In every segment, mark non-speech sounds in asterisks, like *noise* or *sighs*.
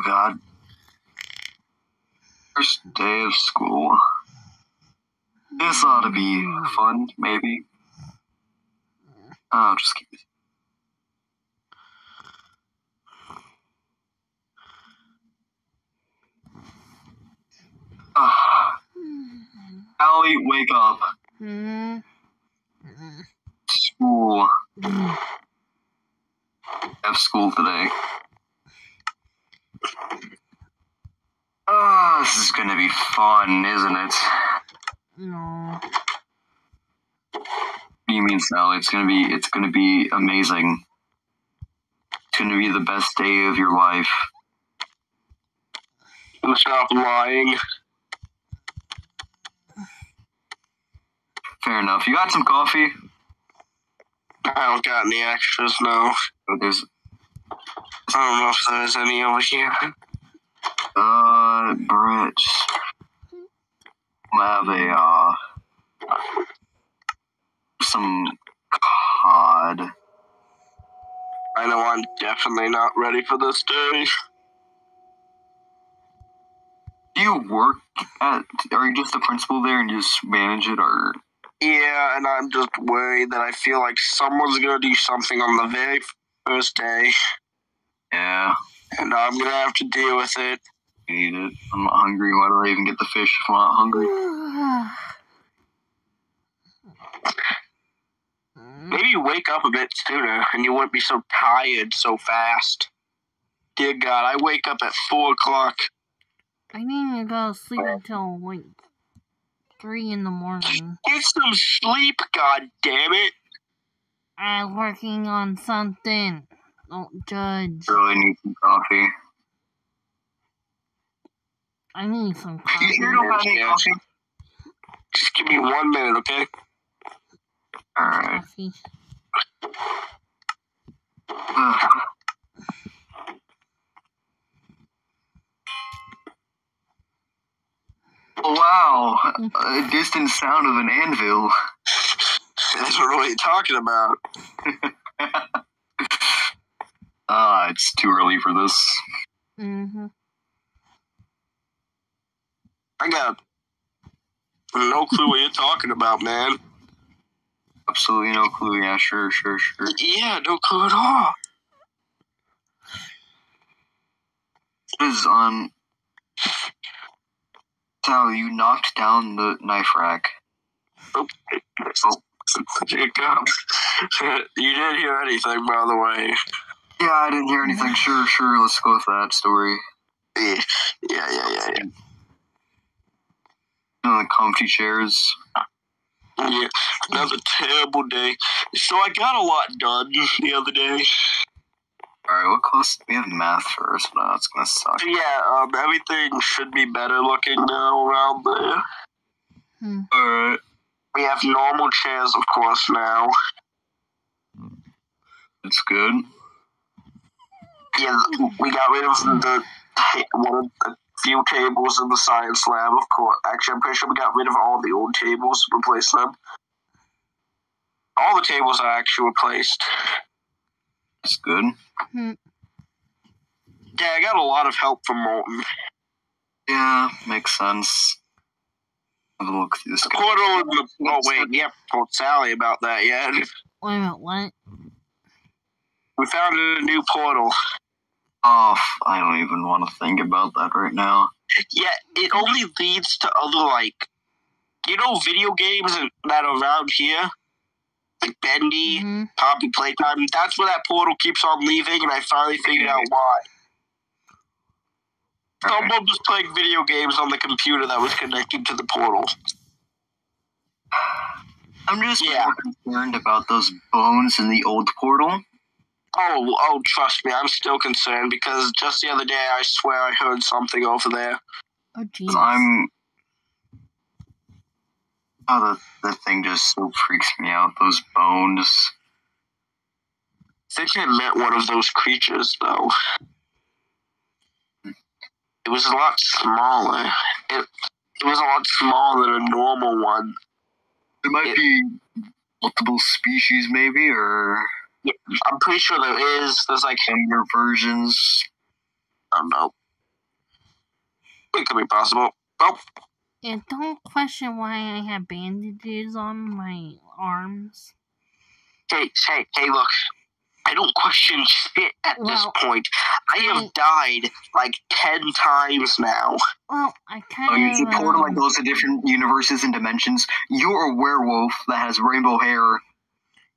Oh God. First day of school. This ought to be fun, maybe. Oh, just keep it. Ah. Allie, wake up. School. Have school today. Ah, this is gonna be fun, isn't it? No. What do you mean, Sally? It's gonna be it's gonna be amazing. It's gonna be the best day of your life. Stop lying. Fair enough. You got some coffee? I don't got any extras, no. Oh, there's I don't know if there's any over here. uh Brett. Have a uh some cod. I know I'm definitely not ready for this day. Do you work at are you just the principal there and just manage it or Yeah, and I'm just worried that I feel like someone's gonna do something on the very first day, yeah, and I'm gonna have to deal with it. I need it. I'm not hungry. Why do I even get the fish if I'm not hungry? *sighs* Maybe you wake up a bit sooner, and you wouldn't be so tired so fast. Dear God, I wake up at four o'clock. I need to go to sleep until like three in the morning. Get some sleep, God damn it! I'm working on something. Don't judge. Really need some coffee. I need some coffee. You coffee. sure don't have any coffee? Just give me one minute, okay? Alright. coffee. Wow, a distant sound of an anvil. That's what we're really talking about. *laughs* Ah, it's too early for this. Mm-hmm. I got no clue what you're talking about, man. Absolutely no clue. Yeah, sure, sure, sure. Yeah, no clue at all. Is on? Sally, you knocked down the knife rack. Oh, Jacob, *laughs* you didn't hear anything, by the way. Yeah, I didn't hear anything. Sure, sure. Let's go with that story. Yeah, yeah, yeah, yeah. yeah. You the comfy chairs. Yeah, another terrible day. So I got a lot done the other day. Alright, what class? We have math first, but that's gonna suck. Yeah, um, everything should be better looking now around there. Hmm. Alright. We have normal chairs, of course, now. It's good. Yeah, we got rid of the ta- one of the few tables in the science lab, of course. Actually, I'm pretty sure we got rid of all the old tables, replaced them. All the tables are actually replaced. It's good. Hmm. Yeah, I got a lot of help from Molten. Yeah, makes sense. Have a look through this. The portal in the. Oh, wait, we haven't told Sally about that yet. Wait a minute, what? We found a new portal. Oh, I don't even want to think about that right now. Yeah, it only leads to other, like, you know, video games that are around here? Like Bendy, hmm Poppy Playtime. That's where that portal keeps on leaving, and I finally figured out why. Alright. Someone was playing video games on the computer that was connected to the portal. I'm just Yeah. more concerned about those bones in the old portal. Oh, oh, trust me, I'm still concerned because just the other day I swear I heard something over there. Oh, 'Cause jeez. I'm. Oh, the, the thing just so freaks me out. Those bones. I think I met one of those creatures though. It was a lot smaller. It it was a lot smaller than a normal one. It might It- be multiple species, maybe, or I'm pretty sure there is. There's like younger versions. I don't know. It could be possible. Oh, And don't question why I have bandages on my arms. hey, hey, hey, look. I don't question shit at this point. I have I- died like ten times now. Well, I Oh, you kind should of. portal like um, goes to different universes and dimensions. You're a werewolf that has rainbow hair.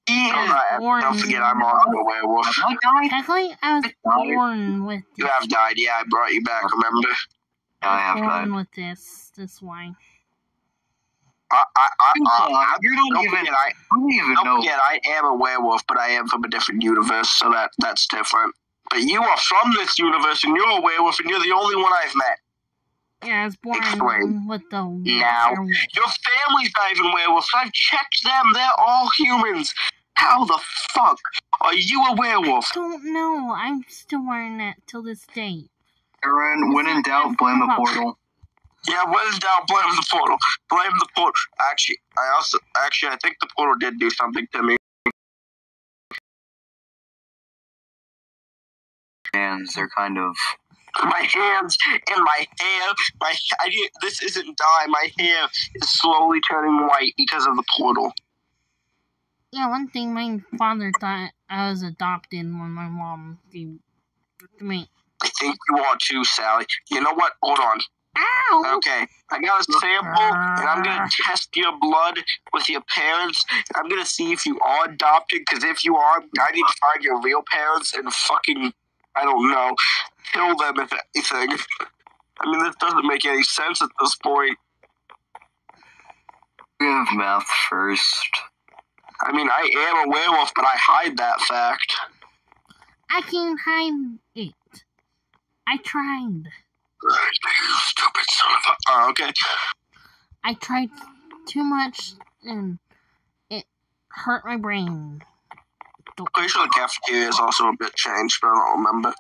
He I is. was born- Don't forget, I'm also a werewolf. That guy? Technically, I was Died. born with You have died. Yeah, I brought you back. Remember? Yeah, I have born that. with this. This why. I, I, I, I, I You're not don't even. forget, I, I don't even don't know. forget, I am a werewolf, but I am from a different universe, so that that's different. But you are from this universe, and you're a werewolf, and you're the only one I've met. Yeah, I was born Explain. with the Now. werewolf. Your family's not even werewolves. I've checked them; they're all humans. How the fuck are you a werewolf? I don't know. I'm still wearing that till this day. Aaron, when in doubt, blame the portal. Yeah, when in doubt, blame the portal. Blame the portal. Actually, I also actually I think the portal did do something to me. Hands, they're kind of. My hands and my hair. My I didn't, this isn't dye. My hair is slowly turning white because of the portal. Yeah, one thing my father thought I was adopted when my mom gave to me. I think you are too, Sally. You know what? Hold on. Ow! Okay, I got a sample, and I'm gonna ah. test your blood with your parents. I'm gonna see if you are adopted, because if you are, I need to find your real parents and fucking, I don't know, kill them if anything. I mean, this doesn't make any sense at this point. We have math first. I mean, I am a werewolf, but I hide that fact. I can't hide it. I tried. You stupid son of a. Oh, okay. I tried too much and it hurt my brain. I'm Pretty sure the cafeteria is also a bit changed, but I don't remember.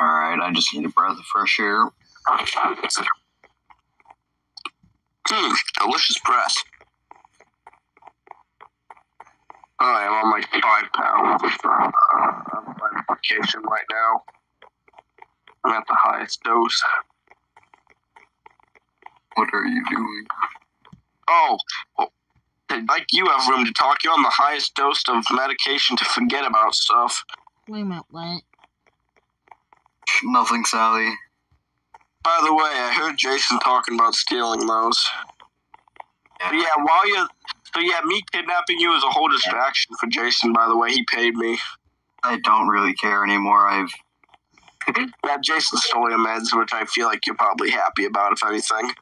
Alright, I just need a breath of fresh air. Hmm, delicious breath. Alright, I'm on like five pounds of uh, I'm on vacation right now. I'm at the highest dose. What are you doing? Oh, well, like you have room to talk. You're on the highest dose of medication to forget about stuff. Wait a minute, what? Nothing, Sally. By the way, I heard Jason talking about stealing those. Yeah. But yeah, while you, so yeah, me kidnapping you is a whole distraction for Jason. By the way, he paid me. I don't really care anymore. I've. *laughs* Yeah, Jason stole your meds, which I feel like you're probably happy about, if anything.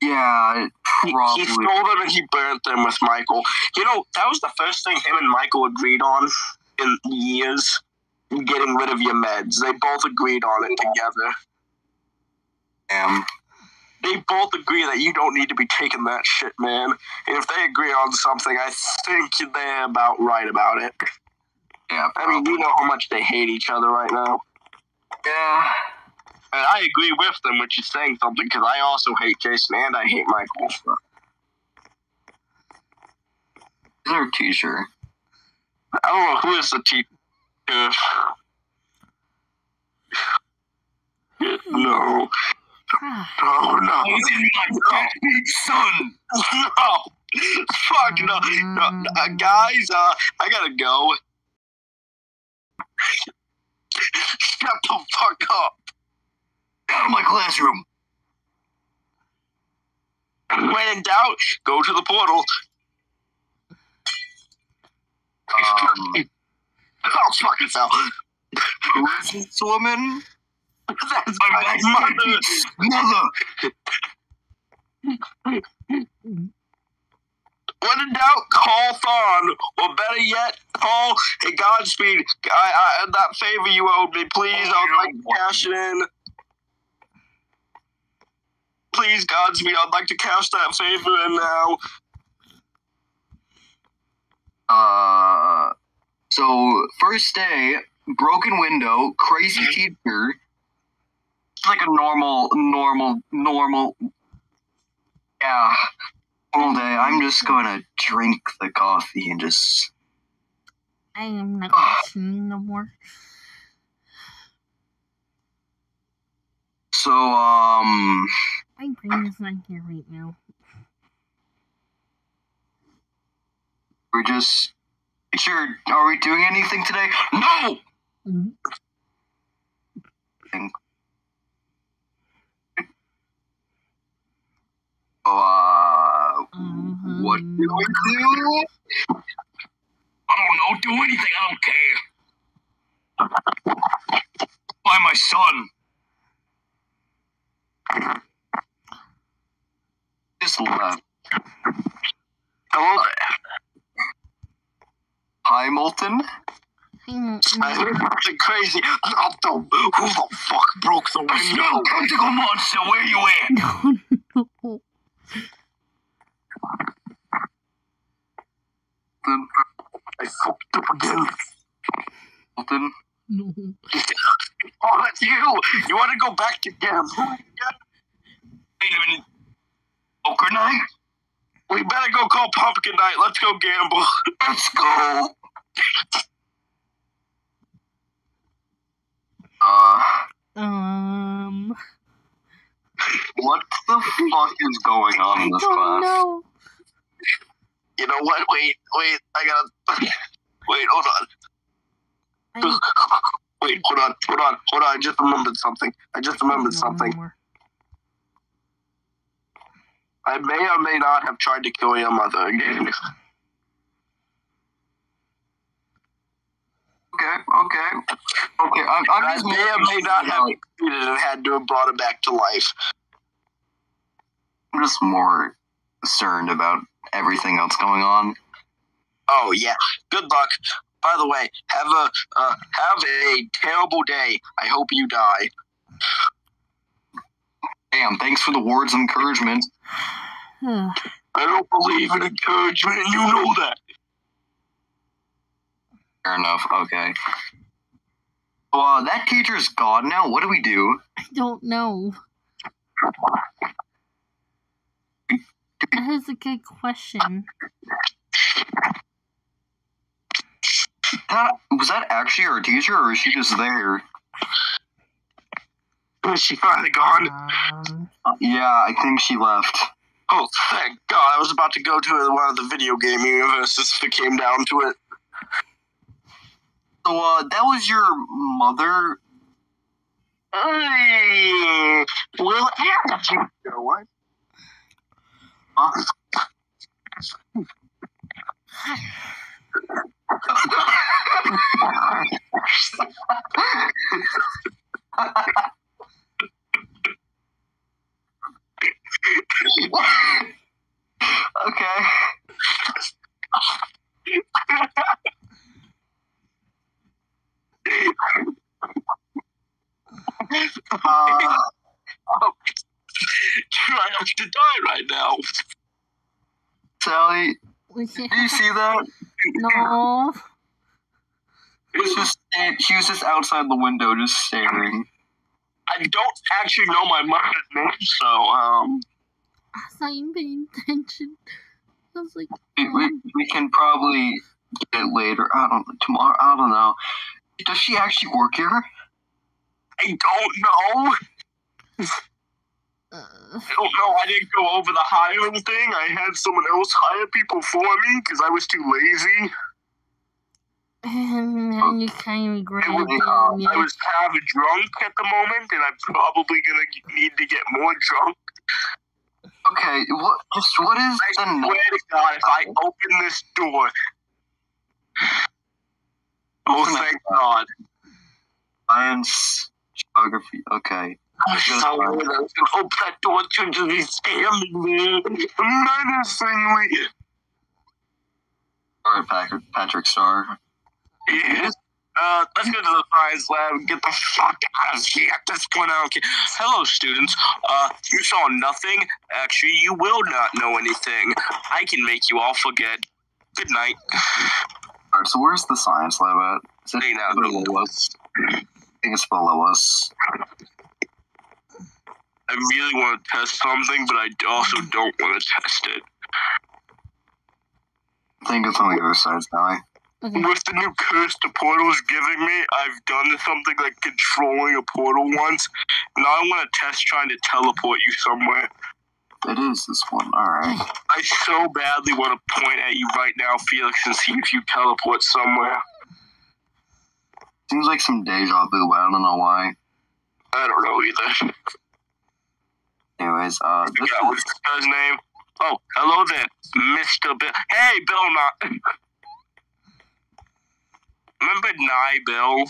Yeah, He, he stole them and he burnt them with Michael. You know, that was the first thing him and Michael agreed on in years. Getting rid of your meds. They both agreed on it together. Damn. They both agree that you don't need to be taking that shit, man. And if they agree on something, I think they're about right about it. Yeah, I mean, probably. we know how much they hate each other right now. Yeah. And I agree with them, which is saying something, because I also hate Jason and I hate Michael. Is there a t-shirt? I don't know who is the teacher. *sighs* No. Oh, no. son! *laughs* No. Fuck, no. no. Uh, guys, uh, I gotta go. Shut the fuck up. Out of my classroom. When in doubt, go to the portal. Um, Oh, fuck yourself. who is this woman? That's my backstage. mother. Mother! When in doubt, call Thon, or better yet, call hey Godspeed. I, I that favor you owed me, please. I'd like to cash it in. Please, Godspeed, I'd like to cash that favor in now. Uh, so first day, broken window, crazy teacher. Like a normal, normal, normal. Yeah, all day. I'm just gonna drink the coffee and just. I am not questioning no more. So, um, My brain is not here right now. we're just. Sure, are we doing anything today? No! Mhm. Uh, what do we Um, do? I don't know. Do anything. I don't care. By my son. Just left. Hello. Hi, Molten. I'm- I heard crazy. Who the fuck broke the It's no window? tentacle monster. Where you at? *laughs* No. I fucked up again. Molten. No. Oh, that's you. You want to go back to Gam? Wait a minute. Poker night. We better go call Pumpkin Night. Let's go gamble. Let's go. Uh, Um. What the fuck is going on in this class? know. You know what? Wait, wait. I gotta. Wait, hold on. I Wait, hold on, hold on, hold on. I just remembered something. I just remembered something. I may or may not have tried to kill your mother again. Okay, okay, okay. I'm, I'm I just may or may not have succeeded and had to have brought her back to life. I'm just more concerned about everything else going on. Oh yeah. Good luck. By the way, have a uh, have a terrible day. I hope you die. Damn, thanks for the words of encouragement. Ugh. I don't believe in encouragement, you know that. Fair enough. Okay. So, uh, that teacher's gone now. What do we do? I don't know. That is a good question. That was that actually our teacher, or is she just there? Is she finally gone? Um, Uh, yeah, I think she left. Oh, thank God! I was about to go to one of the video game universes if it came down to it. So, uh, that was your mother. Hey, well, you know what? *laughs* Okay. Uh, *laughs* I have to die right now. Sally, do you see that? No. She was just she was just outside the window, just staring. I don't actually know my mother's name, so um, I was not even paying attention. I was like, We, we, we can probably get it later. I don't tomorrow. I don't know. Does she actually work here? I don't know. uh, I don't know. I didn't go over the hiring thing. I had someone else hire people for me because I was too lazy. *laughs* and you kind of regret I was, uh, yeah. I was kind of drunk at the moment, and I'm probably gonna need to get more drunk. Okay, what? Just what is I the swear to God, if I open this door, oh thank God. science geography? Okay. I so weird. I was that door to be standing there menacingly. All right, Patrick, Patrick Star. Yes. Uh, let's go to the science lab and get the fuck out of here at this point. I don't care. Hello, students. Uh, you saw nothing. Actually, you will not know anything. I can make you all forget. Good night. All right, so where's the science lab at? Is it Hey, now, below us? I think it's below us. I really want to test something, but I also don't want to test it. I think it's on the other side, Sally. Okay. with the new curse the portal's giving me, I've done something like controlling a portal once. Now I want to test trying to teleport you somewhere. It is this one. All right. I so badly want to point at you right now, Felix, and see if you teleport somewhere. Seems like some deja vu, but I don't know why. I don't know either. Anyways, uh, this Yeah, what's is, this guy's name? Oh, hello there, Mr. Bill. Hey, Bill Nye. *laughs* Remember Nye Bill?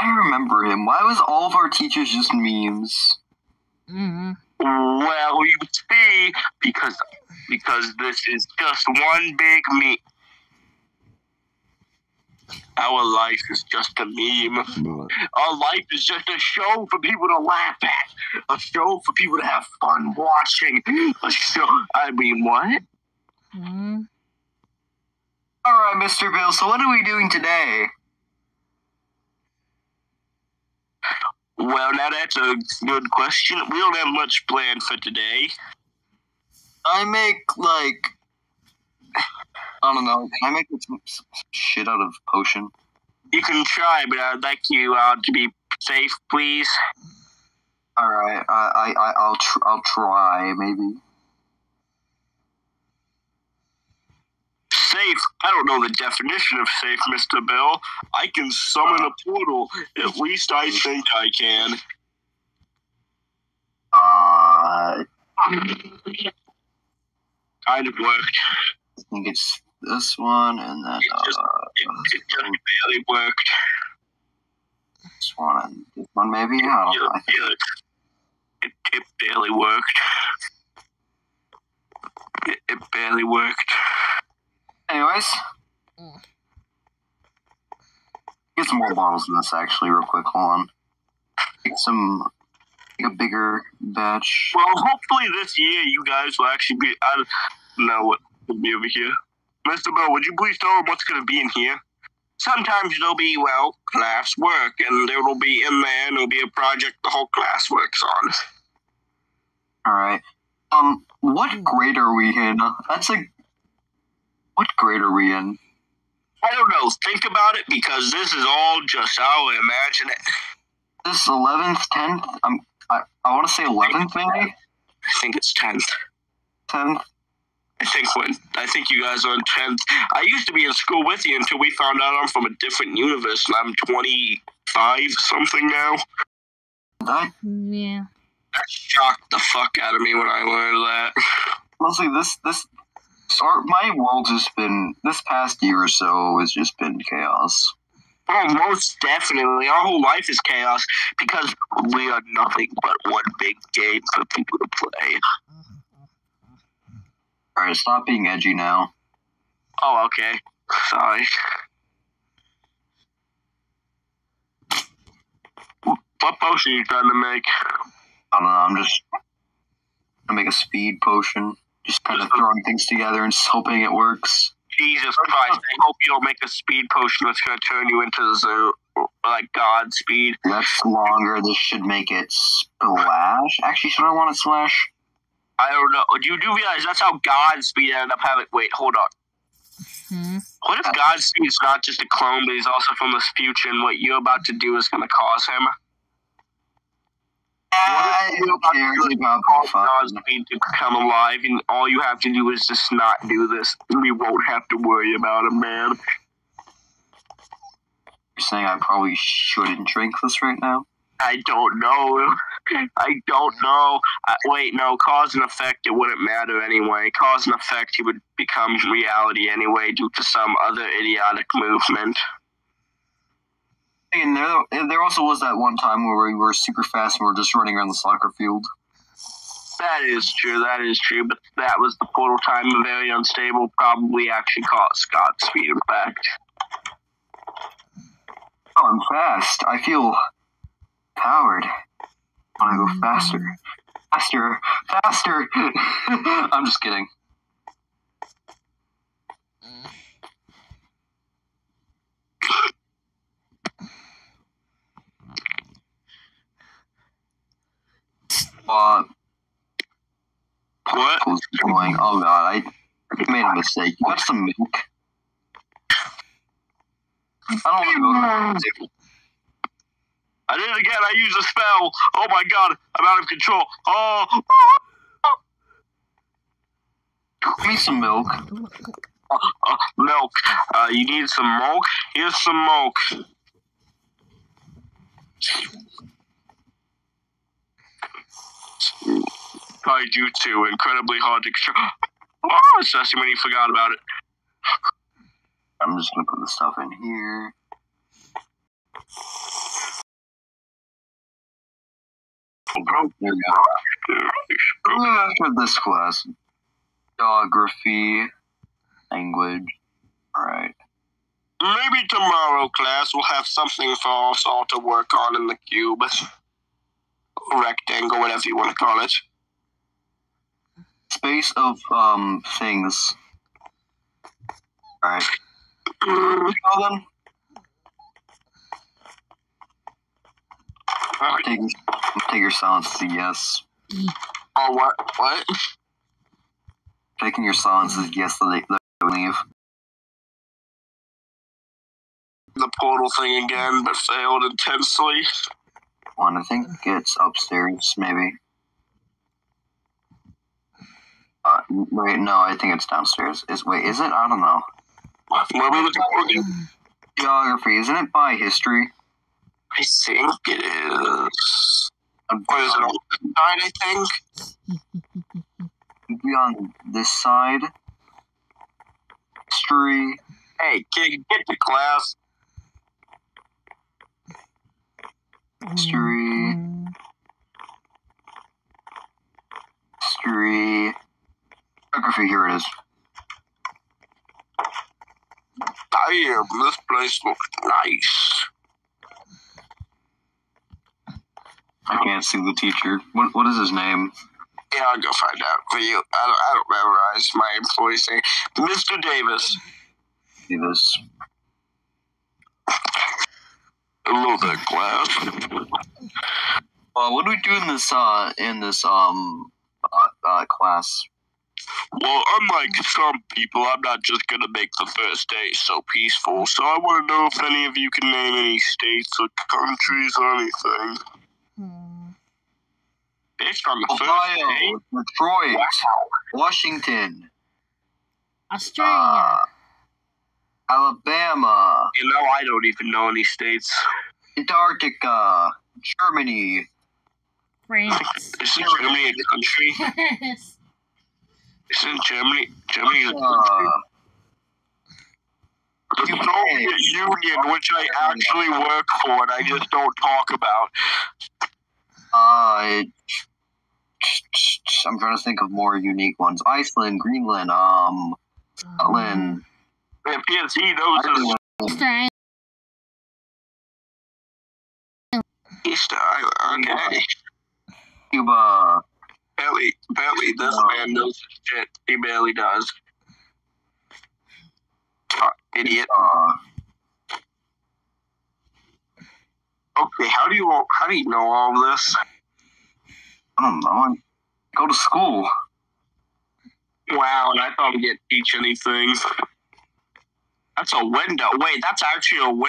I remember him. Why was all of our teachers just memes? Mm-hmm. Well, you see, because because this is just one big meme. Our life is just a meme. Our life is just a show for people to laugh at. A show for people to have fun watching. A show. I mean, what? Mm-hmm. All right, Mr. Bill. So what are we doing today? Well, now that's a good question. We don't have much planned for today. I make like I don't know. Can I make some, shit out of potion? You can try, but I'd like you uh, to be safe, please. All right, I I I- I'll tr- I'll try maybe. Safe? I don't know the definition of safe, Mr. Bill. I can summon a portal. At least I think I can. Uh, Kind of worked. I think it's this one and then It just- uh, It, it just barely worked. this one and this one maybe. I don't know. Yeah, it, it barely worked. It, it barely worked. Anyways, Mm. get some more bottles in this actually, real quick. Hold on. Get some, a bigger batch. Well, hopefully this year you guys will actually be. I don't know what will be over here. Mr. Bill, would you please tell them what's going to be in here? Sometimes there'll be, well, class work, and there will be in there, and there'll be a project the whole class works on. All right. Um, what grade are we in? That's a. What grade are we in? I don't know. Think about it because this is all just how I imagine it. This eleventh, tenth. Um, I I want to say eleventh, maybe I think it's 10th. tenth. I think when I think you guys are in 10th. I used to be in school with you until we found out I'm from a different universe and I'm 25 something now. That Yeah. That shocked the fuck out of me when I learned that. mostly this this. Our, my world has been this past year or so has just been chaos. Oh, most definitely. Our whole life is chaos because we are nothing but one big game for people to play. All right, stop being edgy now. Oh, okay. Sorry. What potion are you trying to make? I don't know. I'm just gonna make a speed potion. Just kind of throwing things together and just hoping it works. Jesus Christ! I hope you don't make a speed potion that's gonna turn you into the like Godspeed. That's longer. This should make it splash. Actually, should I want it splash? I don't know. Do you do realize that's how Godspeed ended up having. Wait, hold on. Hmm. What if Godspeed's not just a clone, but he's also from this future, and what you're about to do is going to cause him? I don't care about Cause the fun. Godspeed to come alive, and all you have to do is just not do this. and We won't have to worry about him, man. You're saying I probably shouldn't drink this right now? I don't know. *laughs* I don't know. Uh, wait, no. Cause and effect, it wouldn't matter anyway. Cause and effect, he would become reality anyway due to some other idiotic movement. And there, there also was that one time where we were super fast and we were just running around the soccer field. That is true. That is true. But that was the portal time, very unstable. Probably actually caused Godspeed, in fact. Oh, I'm fast. I feel powered. I go mm-hmm. faster. Faster. Faster. *laughs* I'm just kidding. Mm-hmm. Uh, What? Who's going? Oh god, I made a mistake. You got some milk? I don't want to go. I did it again. I used a spell. Oh my god, I'm out of control. Oh, Give me some milk. uh, milk. Uh, you need some milk? Here's some milk. Taijutsu, incredibly hard to control. Oh, especially when you forgot about it. I'm just gonna put the stuff in here. There we go. After this class, geography, language. All right. Maybe tomorrow, class, we'll have something for us all to work on in the cube. *laughs* Rectangle, whatever you want to call it. Space of um things. All right. Mm, Go then. Take, take your silence as a yes. Oh, what? What? Taking your silence as yes that they, that they leave. The portal thing again, but failed intensely. One, I think it's upstairs, maybe. Uh, wait, no, I think it's downstairs. Is wait, is it? I don't know. What are we looking for? Geography, isn't it by history? I think it is. What is it on the side, I think? *laughs* Be on this side. History. Hey, kid, get to class. History. History. Geography, here it is. Damn, this place looks nice. I can't see the teacher. What What is his name? Yeah, I'll go find out for you. I don't, I don't memorize my employee's name. Mr. Davis. This. Hello there, class. Uh, what do we do in this uh in this um uh, uh class? Well, unlike some people, I'm not just gonna make the first day so peaceful, so I want to know if any of you can name any states or countries or anything. Hmm. Based on the first day? Ohio, Detroit, Washington, Australia. uh, Alabama, You know, I don't even know any states. Antarctica, Germany, France. *laughs* Isn't Germany a country? yes. Isn't Germany? Germany is a uh, country. The Soviet Union, which I actually work for and I just don't talk about. uh, I'm trying to think of more unique ones. Iceland, Greenland, um, Scotland, Man, PNC knows Ireland, Easter Island. Easter Island. Okay. Cuba, Barely, barely, this No. man knows his shit. He barely does. Ah, idiot. uh, Okay, how do you how do you know all of this? I don't know. I go to school. Wow, and I thought we didn't teach anything. That's a window. Wait, that's actually a *laughs* window.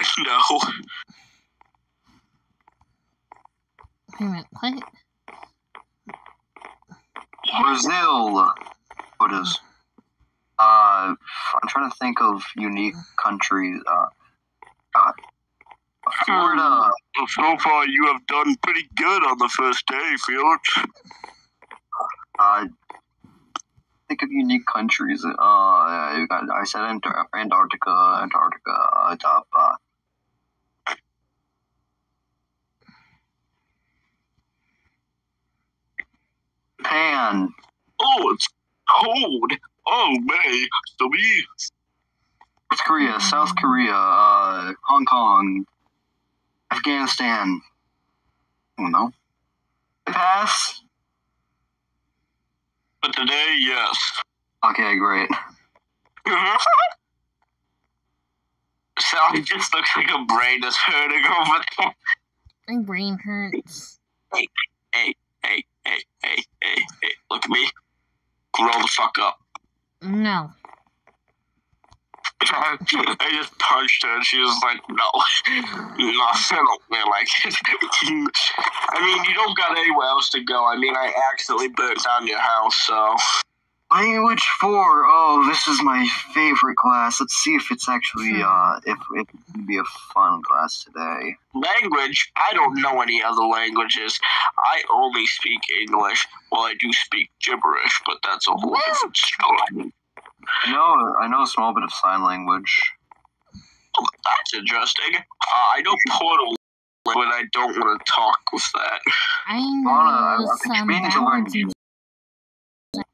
Wait a minute. What? Brazil. What is? Uh, I'm trying to think of unique countries. Uh, uh Florida. So far, you have done pretty good on the first day, Felix. Uh, think of unique countries. Uh, I, I said Antar- Antarctica, Antarctica, uh, top, uh, Japan, Oh, it's cold. Oh, May. So we. North Korea, South Korea, uh, Hong Kong, Afghanistan. I don't know. Pass. But today, yes. Okay, great. *laughs* Sally just looks like a brain is hurting over there. My brain hurts. Hey, hey, hey, hey, hey, hey. Look at me. Grow the fuck up. No. *laughs* I just punched her and she was like, no, *laughs* no, *laughs* I don't like it. I mean, you don't got anywhere else to go. I mean, I accidentally burnt down your house, so. Language four. Oh, this is my favorite class. Let's see if it's actually Hmm. uh if, if it can be a fun class today. Language, I don't know any other languages. I only speak English. Well, I do speak gibberish, but that's a whole different story. I know I know a small bit of sign language. That's interesting. Uh, I know *laughs* Portal, but I don't want to talk with that. I Lana, I- know I've been some meaning to learn ballads you. and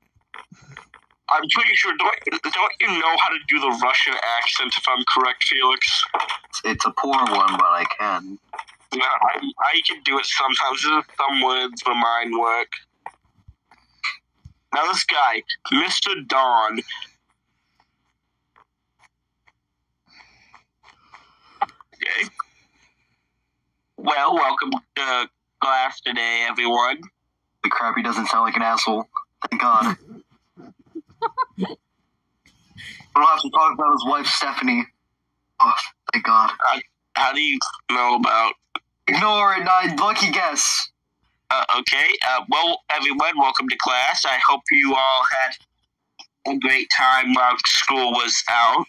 I'm pretty sure. Don't, don't you know how to do the Russian accent? If I'm correct, Felix. It's, it's a poor one, but I can. Yeah, I, I can do it sometimes. There's some words where mine work. Now this guy, Mr. Don. Okay. Well, welcome to class today, everyone. The crap he doesn't sound like an asshole. Thank God. *laughs* I don't have to talk about his wife Stephanie. Oh, thank God. How do you know about? Ignore it, not lucky guess. Uh, okay. Uh, well, everyone, welcome to class. I hope you all had a great time while school was out.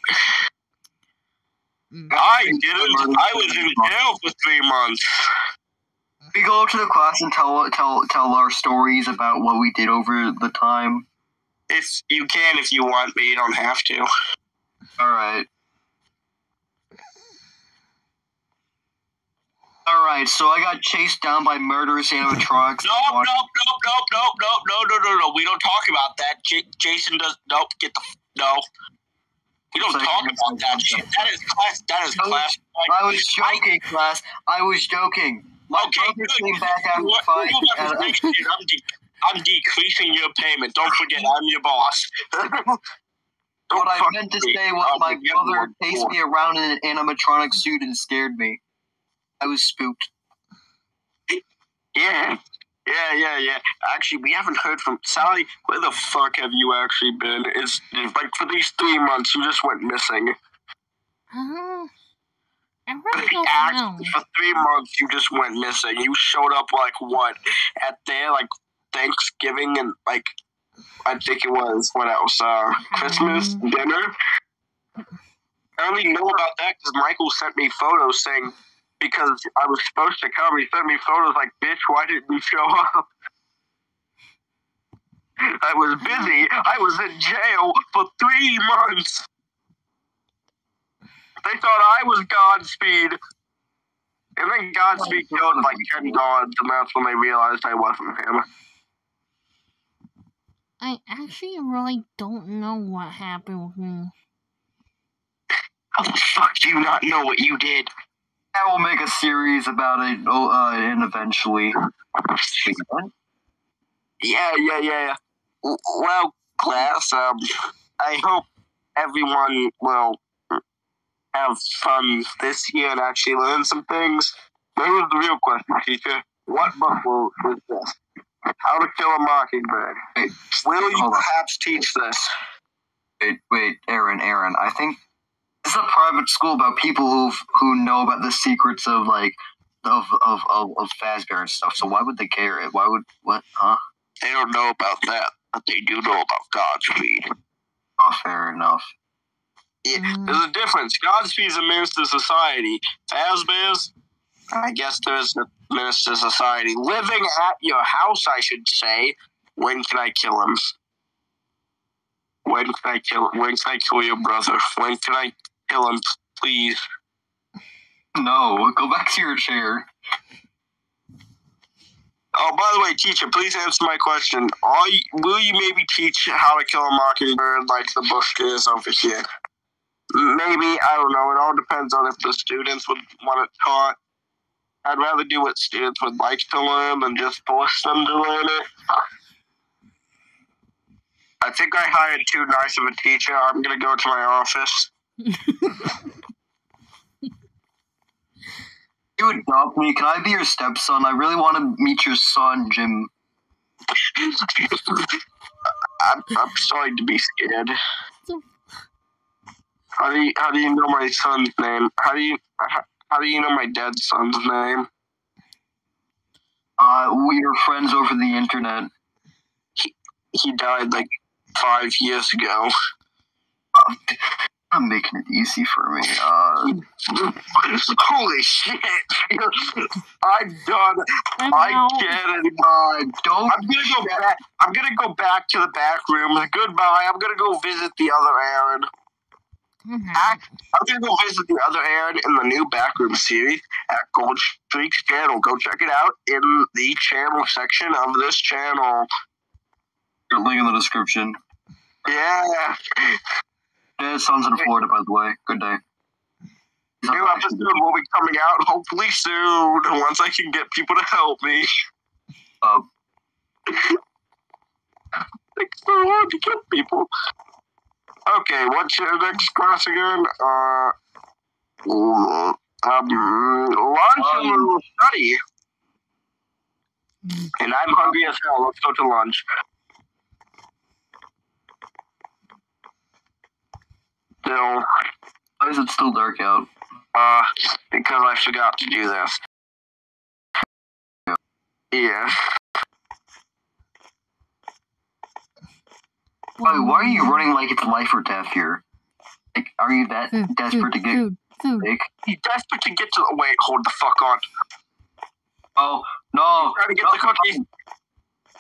Mm. I didn't. I was in jail for three months. We go up to the class and tell tell tell our stories about what we did over the time. If you can, if you want, but you don't have to. All right. All right. So I got chased down by murderous animatronics. *laughs* Nope, nope, nope, nope, nope, nope, no, no, no, no. We don't talk about that. J- Jason does. Nope. Get the. f- No. We don't talk about that shit. That is class. That is I was- class. I was joking, class. I was joking. My Okay, brother good. came back after What- fight. what about and- this next shit? I'm, de- I'm decreasing your payment. Don't forget, I'm your boss. *laughs* What I meant to say was I'll my brother chased me around in an animatronic suit and scared me. I was spooked. Yeah. Yeah, yeah, yeah. Actually, we haven't heard from Sally. Where the fuck have you actually been? It's like for these three months, you just went missing. Uh, I really don't act, know. for three months, you just went missing. You showed up like what at their like Thanksgiving and like I think it was what else? Uh, Christmas Um. dinner. I only know about that because Michael sent me photos saying because I was supposed to come. He sent me photos like, "Bitch, why didn't you show up?" I was busy. I was in jail for three months. They thought I was Godspeed. And then Godspeed killed like 10 gods, and that's when they realized I wasn't him. I actually really don't know what happened with me. How the fuck do you not know what you did? I will make a series about it, oh, uh, and eventually. Yeah, yeah, yeah. yeah. Well, class, um, I hope everyone will have fun this year and actually learn some things. Here's the real question, teacher. What book will is this? How to Kill a Mockingbird. Wait, Will you perhaps teach this? Wait, wait, Aaron, Aaron. I think this is a private school about people who who know about the secrets of like of of of, of Fazbear and stuff. So why would they care? Why would what? Huh? They don't know about that, but they do know about Godspeed. Oh, fair enough. Yeah, Mm. there's a difference. Godspeed's a menace to society. Fazbear's, I guess there's a menace to society. Living at your house, I should say. When can I kill him? When can I kill? When can I kill your brother? When can I kill him? Please. No, go back to your chair. Oh, by the way, teacher, please answer my question. Are you, will you maybe teach how to kill a mockingbird like the book is over here? Maybe, I don't know. It all depends on if the students would want it taught. I'd rather do what students would like to learn than just force them to learn it. I think I hired too nice of a teacher. I'm going to go to my office. You adopt me? Can I be your stepson? I really want to meet your son, Jim. I'm, I'm starting to be scared. How do you how do you know my son's name? How do you how, how do you know my dad's son's name? Uh, we are friends over the internet. He died like five years ago. I'm making it easy for me. Uh, Holy shit! I'm done. I'm I out. get it. uh, don't. I'm gonna go back. I'm gonna go back to the back room. Goodbye. I'm gonna go visit the other Aaron. Mhm. I'm gonna go visit the other Aaron in the new backroom series at Gold Streak's channel. Go check it out in the channel section of this channel. Link in the description. Yeah. Yeah, son's in Florida, by the way. Good day. New episode will be coming out hopefully soon *laughs* once I can get people to help me. Uh, It's so hard to get people. Okay, what's your next class again? Uh, um, lunch and Um, study. And I'm hungry as hell. Let's go to lunch. Still, why is it still dark out? uh, because I forgot to do this. Yeah. Why, why are you running like it's life or death here? Like, are you that Food, desperate to get food, food. sick? He's desperate to get to the. Wait, hold the fuck on. Oh no! Trying to get no, the cookies.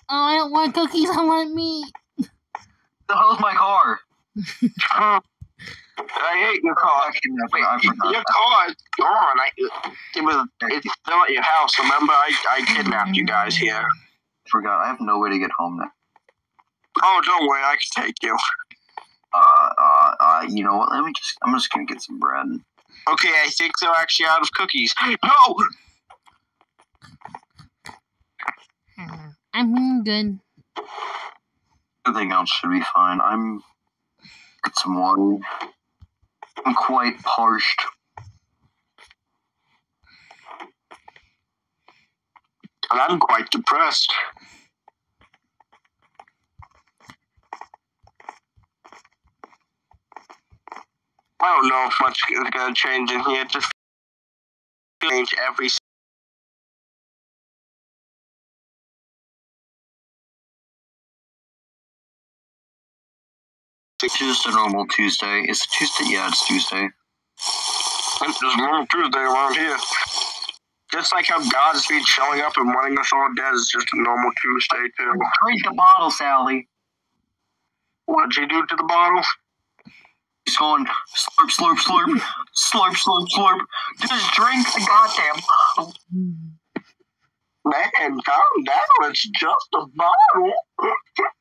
Oh, I don't want cookies. I want meat. The hell's my car? *laughs* I hate your car. I Wait, it. I your car is gone. I, it was. It's still at your house. Remember, I, I kidnapped you guys here. I forgot. I have no way to get home now. Oh, don't worry. I can take you. Uh, uh, uh, you know what? Let me just. I'm just gonna get some bread. Okay, I think they're actually out of cookies. No. *sighs* I'm good. Everything else should be fine. I'm. Get some water. I'm quite parched. And I'm quite depressed. I don't know if much is going to change in here. Just change every. It's just a normal Tuesday. It's Tuesday. Yeah, it's Tuesday. It's just normal Tuesday around here. Just like how God's been showing up and wanting us all dead is just a normal Tuesday too. Drink the bottle, Sally. What'd you do to the bottle? He's going slurp, slurp, slurp, slurp, slurp, slurp. Just drink the goddamn bottle. Man, calm down. It's just a bottle. *laughs*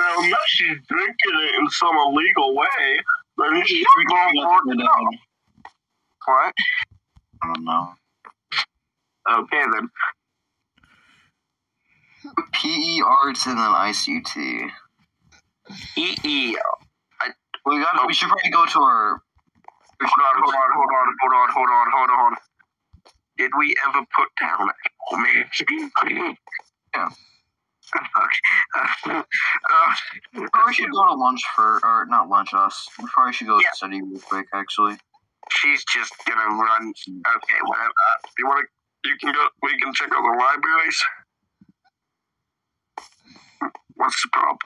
now, unless she's drinking it in some illegal way, then she's going for it. What? I don't know. Okay, then. PE arts and then ICT. EE. We got. We should probably go to our. Hold on, hold on, hold on, hold on, hold on, hold on. Did we ever put down Oh man. Yeah. Uh, We probably should go to lunch for, or not lunch us. We probably should go Yeah. study real quick. Actually, she's just gonna run. Okay, whatever. Uh, you wanna? You can go. We can check out the libraries. What's the problem?